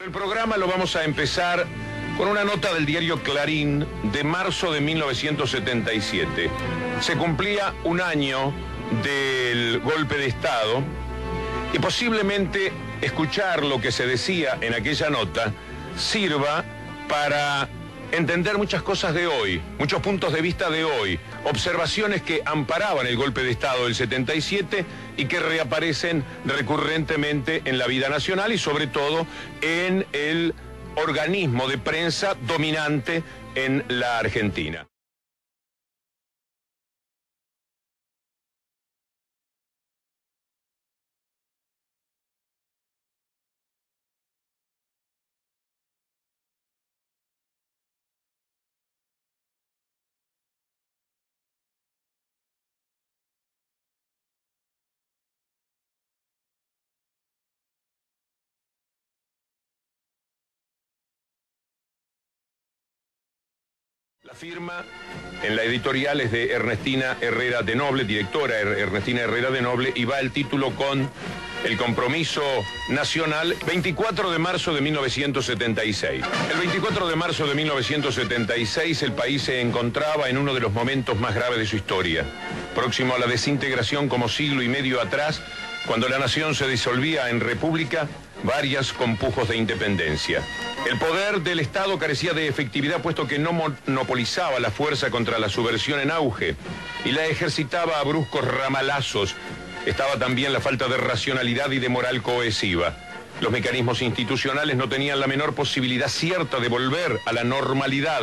El programa lo vamos a empezar con una nota del diario Clarín de marzo de 1977. Se cumplía un año del golpe de Estado y posiblemente escuchar lo que se decía en aquella nota sirva para entender muchas cosas de hoy, muchos puntos de vista de hoy, observaciones que amparaban el golpe de Estado del 77 y que reaparecen recurrentemente en la vida nacional y sobre todo en el organismo de prensa dominante en la Argentina. La firma en la editorial es de Ernestina Herrera de Noble, directora Er- Ernestina Herrera de Noble, y va el título con el compromiso nacional 24 de marzo de 1976. El 24 de marzo de 1976 el país se encontraba en uno de los momentos más graves de su historia, próximo a la desintegración como siglo y medio atrás, cuando la nación se disolvía en república, varias con pujos de independencia. El poder del Estado carecía de efectividad puesto que no monopolizaba la fuerza contra la subversión en auge y la ejercitaba a bruscos ramalazos. Estaba también la falta de racionalidad y de moral cohesiva. Los mecanismos institucionales no tenían la menor posibilidad cierta de volver a la normalidad.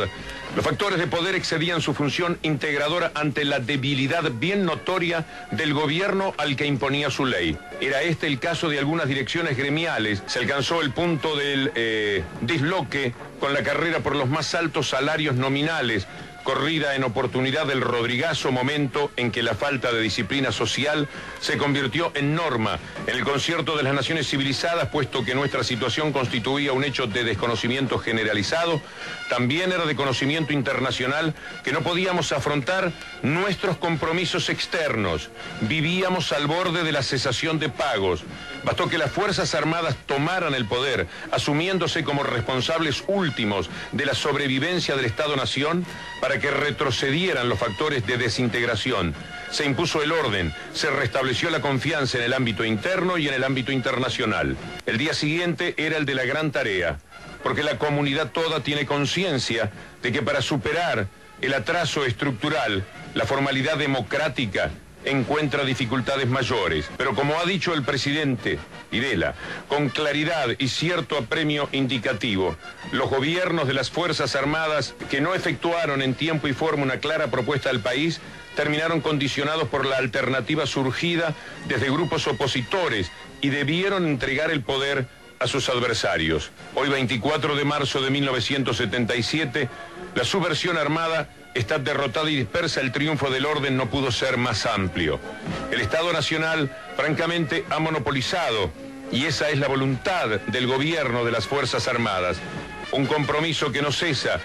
Los factores de poder excedían su función integradora ante la debilidad bien notoria del gobierno al que imponía su ley. Era este el caso de algunas direcciones gremiales. Se alcanzó el punto del eh, disloque con la carrera por los más altos salarios nominales corrida en oportunidad del Rodrigazo, momento en que la falta de disciplina social se convirtió en norma en el concierto de las naciones civilizadas, puesto que nuestra situación constituía un hecho de desconocimiento generalizado, también era de conocimiento internacional que no podíamos afrontar nuestros compromisos externos. Vivíamos al borde de la cesación de pagos. Bastó que las Fuerzas Armadas tomaran el poder, asumiéndose como responsables últimos de la sobrevivencia del Estado-Nación, para que retrocedieran los factores de desintegración. Se impuso el orden, se restableció la confianza en el ámbito interno y en el ámbito internacional. El día siguiente era el de la gran tarea, porque la comunidad toda tiene conciencia de que para superar el atraso estructural, la formalidad democrática encuentra dificultades mayores. Pero como ha dicho el presidente Videla, con claridad y cierto apremio indicativo, los gobiernos de las Fuerzas Armadas que no efectuaron en tiempo y forma una clara propuesta al país terminaron condicionados por la alternativa surgida desde grupos opositores y debieron entregar el poder a sus adversarios. Hoy 24 de marzo de 1977, la subversión armada está derrotada y dispersa, el triunfo del orden no pudo ser más amplio. El Estado Nacional, francamente, ha monopolizado, y esa es la voluntad del gobierno de las Fuerzas Armadas. Un compromiso que no cesa,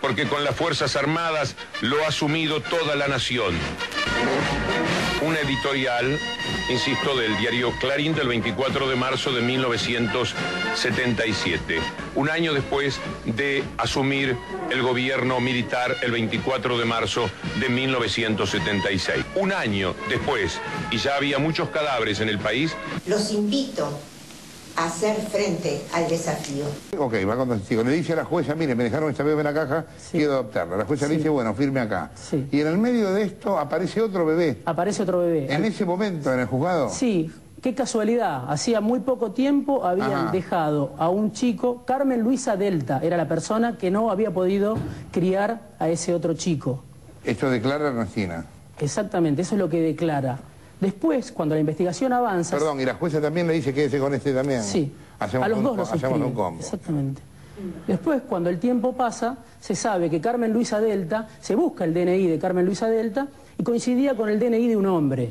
porque con las Fuerzas Armadas lo ha asumido toda la nación. Un editorial, insisto, del diario Clarín del 24 de marzo de 1977, un año después de asumir el gobierno militar el 24 de marzo de 1976. Un año después, y ya había muchos cadáveres en el país, Los invito hacer frente al desafío. Ok, va con testigo. Le dice a la jueza, mire, me dejaron esta bebé en la caja, Sí. quiero adoptarla. La jueza le dice, bueno, firme acá. Sí. Y en el medio de esto aparece otro bebé. Aparece otro bebé. En ese momento, en el juzgado. Sí, qué casualidad. Hacía muy poco tiempo habían Ajá. dejado a un chico, Carmen Luisa Delta, era la persona que no había podido criar a ese otro chico. Esto declara Ernestina. Exactamente, eso es lo que declara. Después, cuando la investigación avanza... Perdón, y la jueza también le dice quédese con este también. Sí, Hacemos a los un, dos los hacemos un combo. Exactamente. Después, cuando el tiempo pasa, se sabe que Carmen Luisa Delta, se busca el DNI de Carmen Luisa Delta y coincidía con el DNI de un hombre.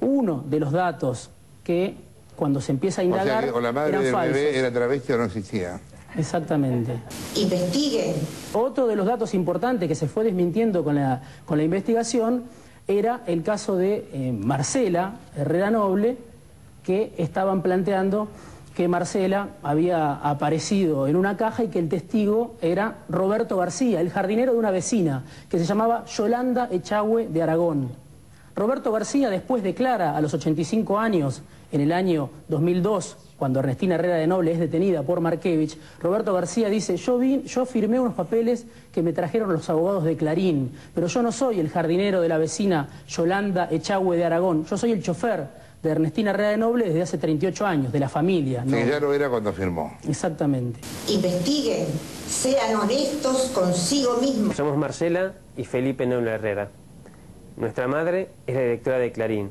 Uno de los datos que, cuando se empieza a O sea indagar, que o la madre del falsos. bebé era travesti o no existía. Exactamente. Investiguen. Otro de los datos importantes que se fue desmintiendo con la, con la investigación era el caso de eh, Marcela Herrera Noble, que estaban planteando que Marcela había aparecido en una caja y que el testigo era Roberto García, el jardinero de una vecina, que se llamaba Yolanda Echagüe de Aragón. Roberto García después declara a los 85 años, en el año 2002, cuando Ernestina Herrera de Noble es detenida por Markevich, Roberto García dice, yo, vi, yo firmé unos papeles que me trajeron los abogados de Clarín, pero yo no soy el jardinero de la vecina Yolanda Echagüe de Aragón, yo soy el chofer de Ernestina Herrera de Noble desde hace 38 años, de la familia. Sí, ya lo era cuando firmó. Exactamente. Investiguen, sean honestos consigo mismos. Somos Marcela y Felipe Noble Herrera. Nuestra madre es la directora de Clarín,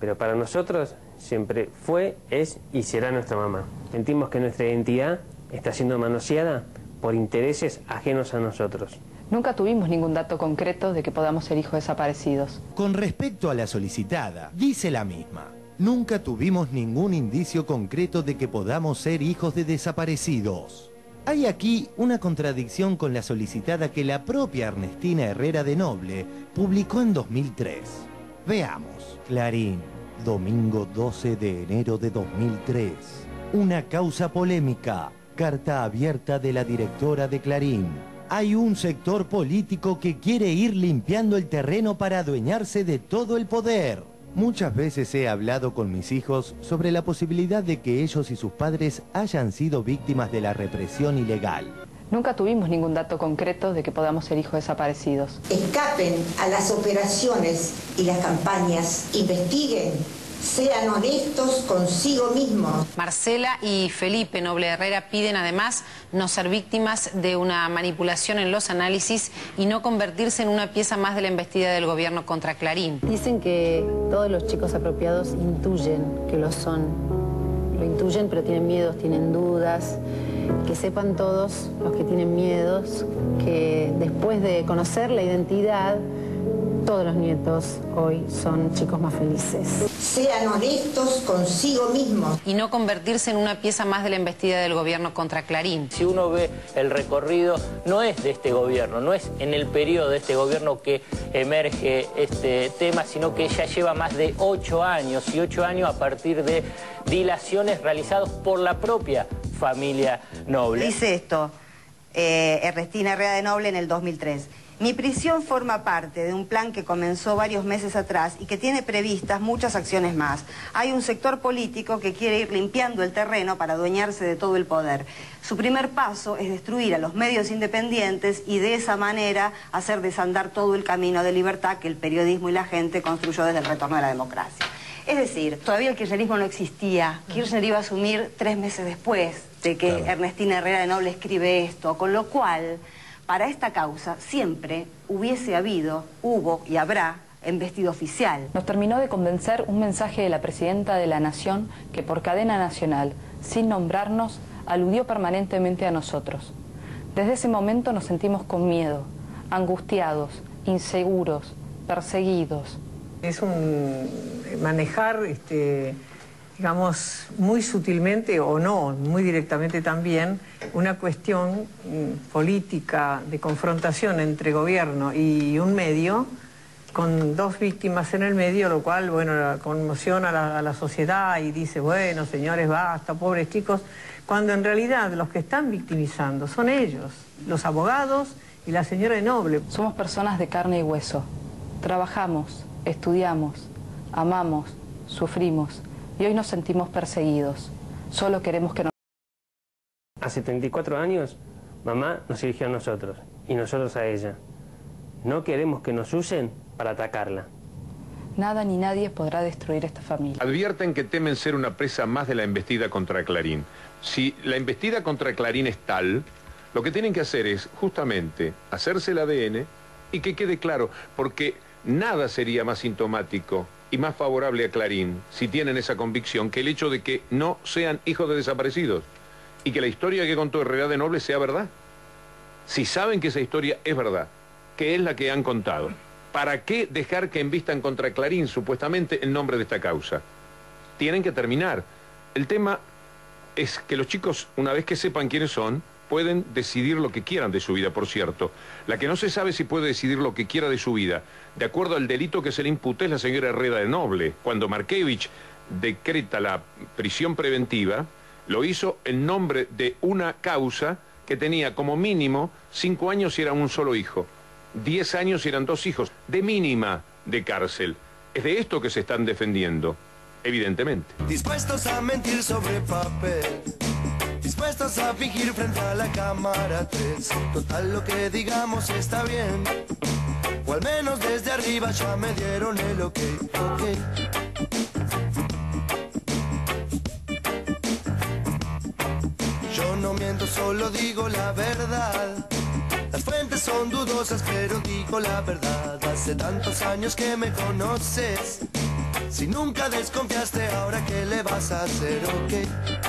pero para nosotros siempre fue, es y será nuestra mamá. Sentimos que nuestra identidad está siendo manoseada por intereses ajenos a nosotros. Nunca tuvimos ningún dato concreto de que podamos ser hijos desaparecidos. Con respecto a la solicitada, dice la misma. Nunca tuvimos ningún indicio concreto de que podamos ser hijos de desaparecidos. Hay aquí una contradicción con la solicitada que la propia Ernestina Herrera de Noble publicó en 2003. Veamos. Clarín, domingo 12 de enero de 2003. Una causa polémica. Carta abierta de la directora de Clarín. Hay un sector político que quiere ir limpiando el terreno para adueñarse de todo el poder. Muchas veces he hablado con mis hijos sobre la posibilidad de que ellos y sus padres hayan sido víctimas de la represión ilegal. Nunca tuvimos ningún dato concreto de que podamos ser hijos desaparecidos. Escapen a las operaciones y las campañas. Investiguen, sean honestos consigo mismos. Marcela y Felipe Noble Herrera piden además no ser víctimas de una manipulación en los análisis y no convertirse en una pieza más de la embestida del gobierno contra Clarín. Dicen que todos los chicos apropiados intuyen que lo son. Lo intuyen, pero tienen miedos, tienen dudas. Que sepan todos los que tienen miedos que después de conocer la identidad todos los nietos hoy son chicos más felices. Sean honestos consigo mismos. Y no convertirse en una pieza más de la embestida del gobierno contra Clarín. Si uno ve el recorrido, no es de este gobierno, no es en el periodo de este gobierno que emerge este tema, sino que ya lleva más de ocho años, y ocho años a partir de dilaciones realizadas por la propia familia Noble. Dice esto, eh, Ernestina Herrera de Noble en el 2003. Mi prisión forma parte de un plan que comenzó varios meses atrás y que tiene previstas muchas acciones más. Hay un sector político que quiere ir limpiando el terreno para adueñarse de todo el poder. Su primer paso es destruir a los medios independientes y de esa manera hacer desandar todo el camino de libertad que el periodismo y la gente construyó desde el retorno de la democracia. Es decir, todavía el kirchnerismo no existía. Kirchner iba a asumir tres meses después de que Ernestina Herrera de Noble escribe esto, con lo cual para esta causa siempre hubiese habido, hubo y habrá embestido oficial. Nos terminó de convencer un mensaje de la Presidenta de la Nación que por cadena nacional, sin nombrarnos, aludió permanentemente a nosotros. Desde ese momento nos sentimos con miedo, angustiados, inseguros, perseguidos. Es un manejar este, digamos, muy sutilmente o no, muy directamente también, una cuestión mm, política de confrontación entre gobierno y un medio, con dos víctimas en el medio, lo cual, bueno, conmociona a la, a la sociedad y dice, bueno, señores, basta, pobres chicos, cuando en realidad los que están victimizando son ellos, los abogados y la señora de Noble. Somos personas de carne y hueso. Trabajamos, estudiamos, amamos, sufrimos y hoy nos sentimos perseguidos. Solo queremos que nos... Hace 34 años, mamá nos eligió a nosotros y nosotros a ella. No queremos que nos usen para atacarla. Nada ni nadie podrá destruir esta familia. Advierten que temen ser una presa más de la embestida contra Clarín. Si la embestida contra Clarín es tal, lo que tienen que hacer es justamente hacerse el ADN y que quede claro, porque nada sería más sintomático y más favorable a Clarín, si tienen esa convicción, que el hecho de que no sean hijos de desaparecidos y que la historia que contó Herrera de Noble sea verdad. Si saben que esa historia es verdad, que es la que han contado, ¿para qué dejar que envistan contra Clarín supuestamente en nombre de esta causa? Tienen que terminar. El tema es que los chicos, una vez que sepan quiénes son, pueden decidir lo que quieran de su vida, por cierto. La que no se sabe si puede decidir lo que quiera de su vida, de acuerdo al delito que se le imputa, es la señora Herrera de Noble. Cuando Markevich decreta la prisión preventiva, Lo hizo en nombre de una causa que tenía como mínimo cinco años y era un solo hijo, diez años y eran dos hijos, de mínima de cárcel. Es de esto que se están defendiendo, evidentemente. Dispuestos a mentir sobre papel. Dispuestos a fingir frente a la cámara 3. Total lo que digamos está bien. O al menos desde arriba ya me dieron el ok, ok. Yo no miento, solo digo la verdad. Las fuentes son dudosas, pero digo la verdad. Hace tantos años que me conoces. Si nunca desconfiaste, ahora qué le vas a hacer, ok.